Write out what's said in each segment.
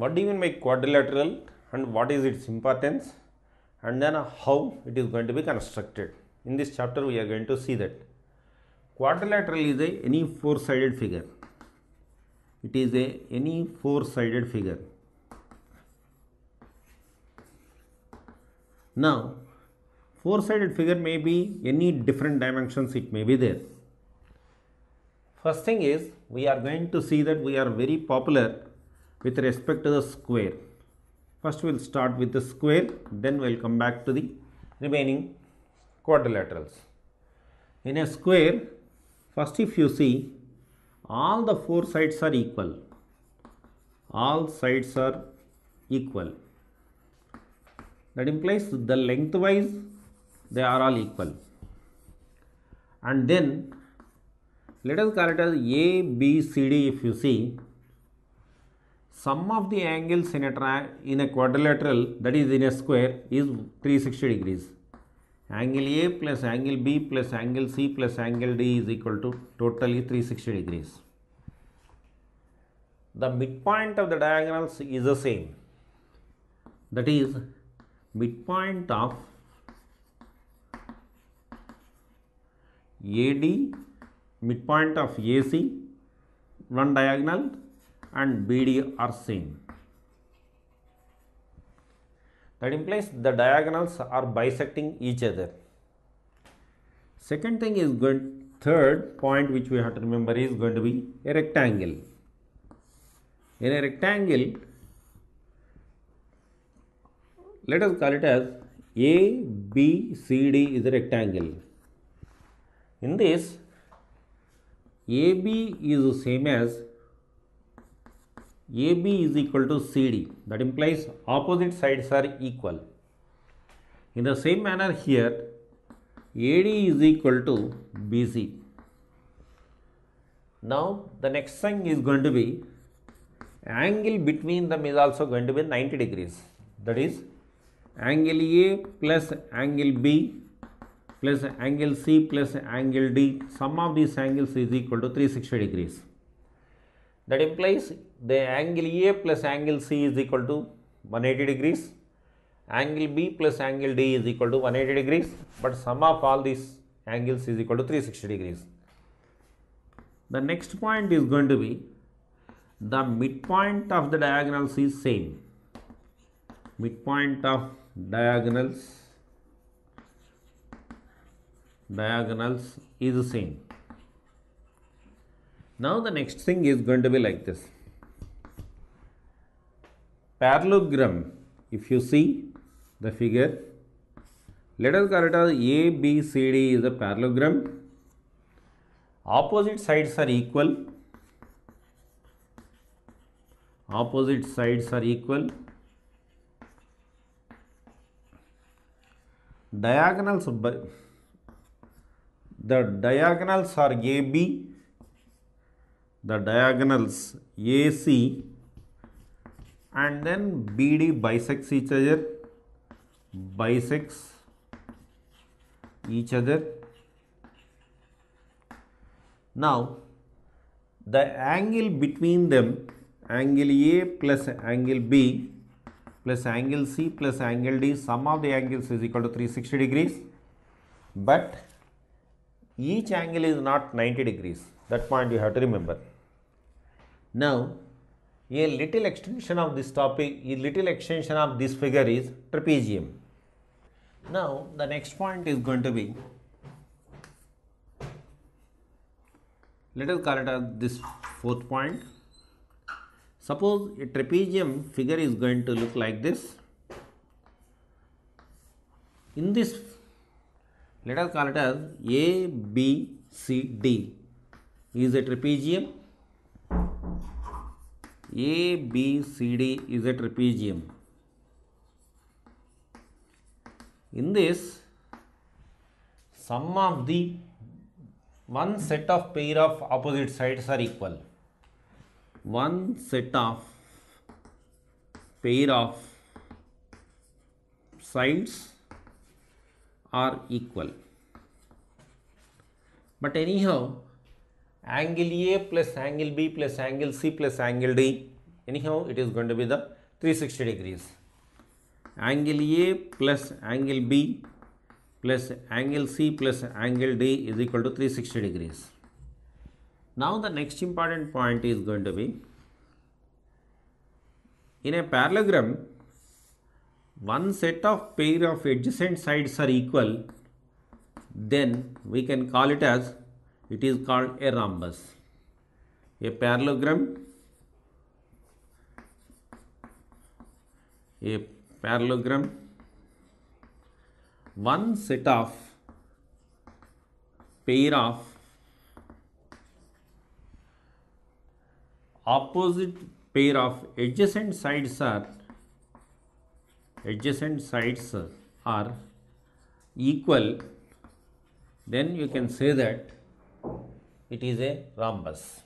what do you mean by quadrilateral and what is its importance and then how it is going to be constructed. In this chapter we are going to see that. Quadrilateral is a any four sided figure. It is a any four sided figure. Now four sided figure may be any different dimensions it may be there. First thing is we are going to see that we are very popular with respect to the square. First we will start with the square then we will come back to the remaining quadrilaterals. In a square first if you see all the four sides are equal. All sides are equal. That implies the lengthwise they are all equal. And then let us call it as A, B, C, D if you see sum of the angles in a in a quadrilateral that is in a square is 360 degrees. Angle A plus angle B plus angle C plus angle D is equal to totally 360 degrees. The midpoint of the diagonals is the same. That is midpoint of AD, midpoint of AC, one diagonal and BD are same. That implies the diagonals are bisecting each other. Second thing is going, third point which we have to remember is going to be a rectangle. In a rectangle, let us call it as A, B, C, D is a rectangle. In this, AB is the same as AB is equal to CD. That implies opposite sides are equal. In the same manner here, AD is equal to BC. Now, the next thing is going to be angle between them is also going to be 90 degrees. That is angle A plus angle B plus angle C plus angle D. Sum of these angles is equal to 360 degrees. That implies the angle A plus angle C is equal to 180 degrees. Angle B plus angle D is equal to 180 degrees. But sum of all these angles is equal to 360 degrees. The next point is going to be the midpoint of the diagonals is same. Midpoint of diagonals diagonals is the same. Now the next thing is going to be like this. Parallelogram, if you see the figure, let us call it as A, B, C, D is a parallelogram. Opposite sides are equal. Opposite sides are equal. Diagonals, the diagonals are AB the diagonals AC and then BD bisects each other bisects each other. Now the angle between them angle A plus angle B plus angle C plus angle D sum of the angles is equal to 360 degrees. But each angle is not 90 degrees that point you have to remember now, a little extension of this topic, a little extension of this figure is trapezium. Now, the next point is going to be, let us call it as this fourth point. Suppose a trapezium figure is going to look like this. In this, let us call it as A, B, C, D is a trapezium a, B, C, D is a trapezium. In this, sum of the one set of pair of opposite sides are equal. One set of pair of sides are equal. But anyhow, angle A plus angle B plus angle C plus angle D anyhow it is going to be the 360 degrees angle a plus angle b plus angle c plus angle d is equal to 360 degrees now the next important point is going to be in a parallelogram one set of pair of adjacent sides are equal then we can call it as it is called a rhombus. A parallelogram a parallelogram one set of pair of opposite pair of adjacent sides are adjacent sides are equal then you can say that it is a rhombus.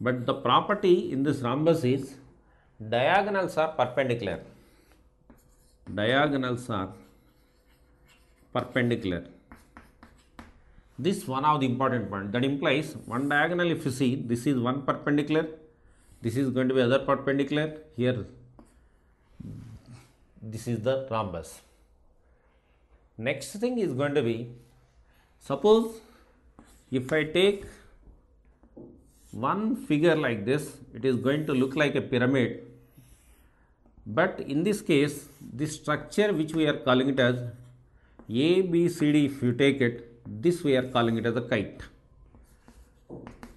But the property in this rhombus is diagonals are perpendicular. Diagonals are perpendicular. This one of the important point. That implies one diagonal if you see this is one perpendicular this is going to be other perpendicular. Here this is the rhombus next thing is going to be suppose if I take one figure like this it is going to look like a pyramid. But in this case this structure which we are calling it as A B C D if you take it this we are calling it as a kite.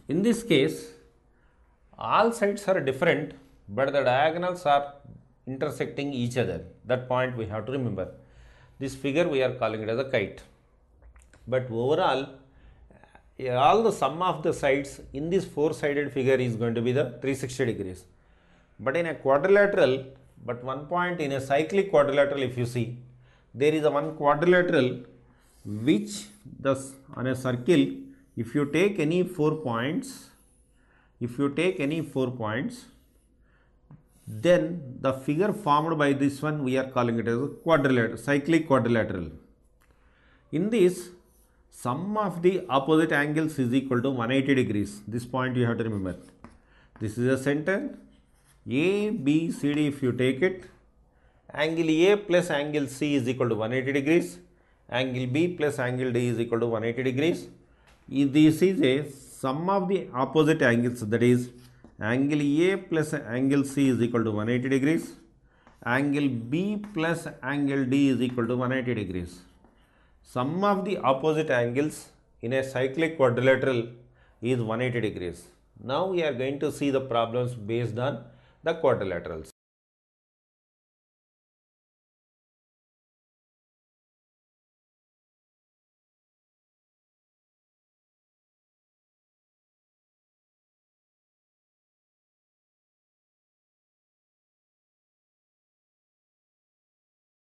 In this case all sides are different but the diagonals are intersecting each other. That point we have to remember. This figure we are calling it as a kite. But overall uh, all the sum of the sides in this four sided figure is going to be the 360 degrees. But in a quadrilateral but one point in a cyclic quadrilateral if you see there is a one quadrilateral which thus on a circle if you take any four points if you take any four points then the figure formed by this one we are calling it as a quadrilateral cyclic quadrilateral. In this sum of the opposite angles is equal to 180 degrees. This point you have to remember. This is a center a b c d if you take it angle a plus angle c is equal to 180 degrees. Angle b plus angle d is equal to 180 degrees. If this is a sum of the opposite angles that is angle a plus angle c is equal to 180 degrees. Angle b plus angle d is equal to 180 degrees. Sum of the opposite angles in a cyclic quadrilateral is 180 degrees. Now we are going to see the problems based on the quadrilaterals